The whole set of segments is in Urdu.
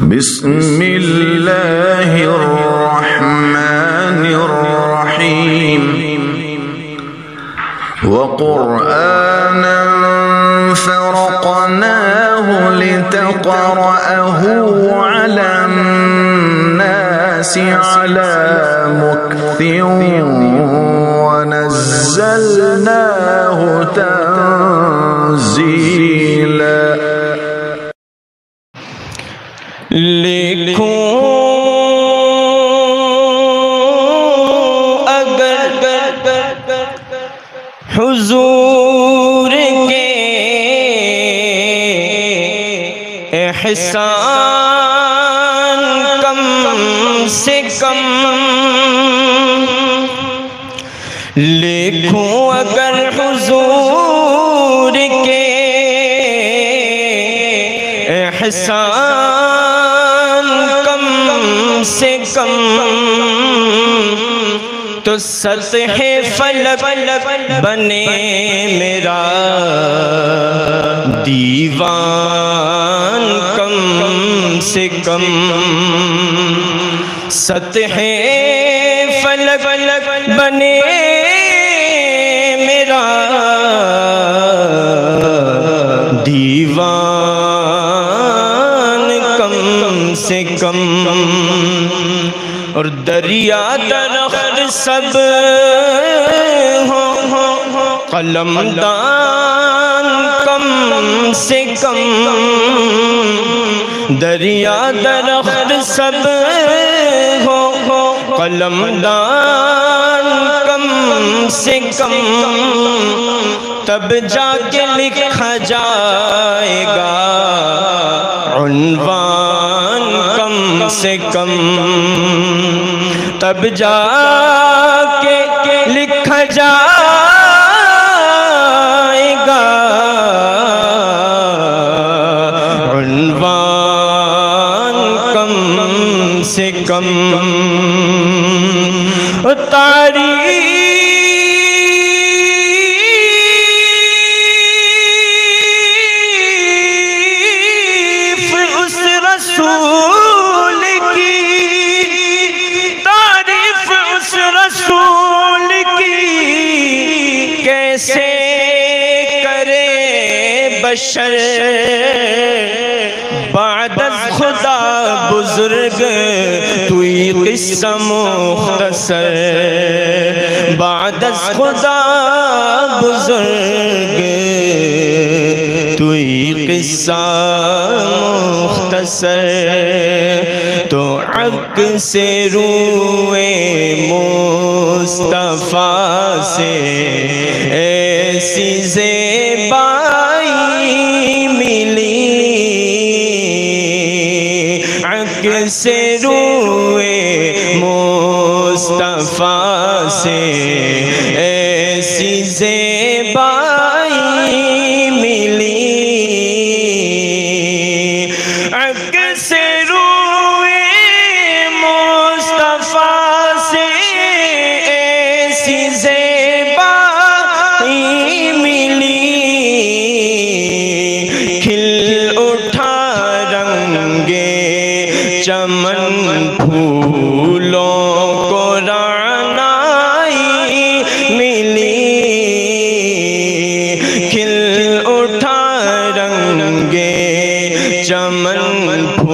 بسم الله الرحمن الرحيم. وقرآنا فرقناه لتقرأه على الناس على مكث ونزلناه تنزيلا. حضور کے احسان کم سے کم لکھوں اگر حضور کے احسان کم سے کم تو سطح فلک بنے میرا دیوان کم سے کم سطح فلک بنے میرا دیوان کم سے کم اور دریا درخت سب ہو قلم دان کم سے کم دریا درخت سب ہو قلم دان کم سے کم تب جا کے لکھا جائے گا عنوان کم سے کم تب جا کے لکھا جائے گا۔ عنوان کم سے کم۔ تعریف رسول کی کیسے کرے بشر؟ بعد از خدا بزرگ، توی قصہ مختصر۔ بعد از خدا بزرگ۔ توی قصہ مختصر تو عق سے روئے مصطفیٰ سے ایسی زیبائی ملی۔ عق سے روئے مصطفیٰ سے ایسی زیبائی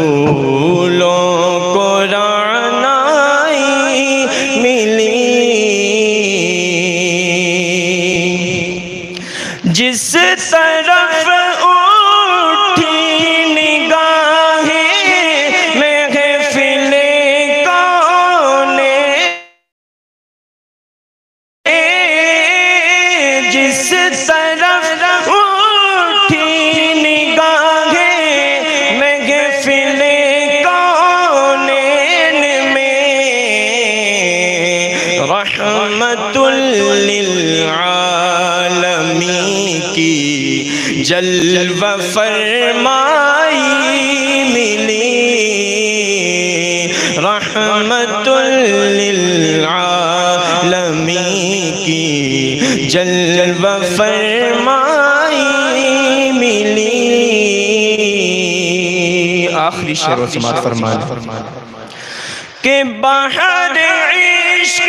پھولوں کو رعنائی ملی۔ جس طرف اٹھی نگاہیں محفل کونے جس طرف رحمت للعالمی کی جلو فرمائی ملی۔ رحمت للعالمی کی جلو فرمائی ملی۔ آخری شعر و سماعت فرمانے کہ بہر عشق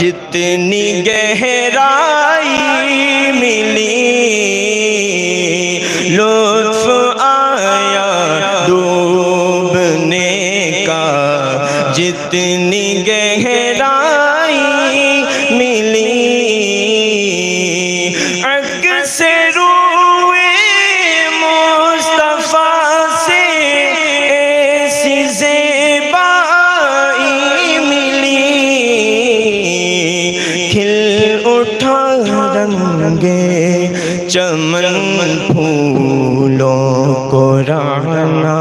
جتنی گہرائی ملی لطف آیا دوبنے کا جتنی رنگ چمن پھولوں کو رانا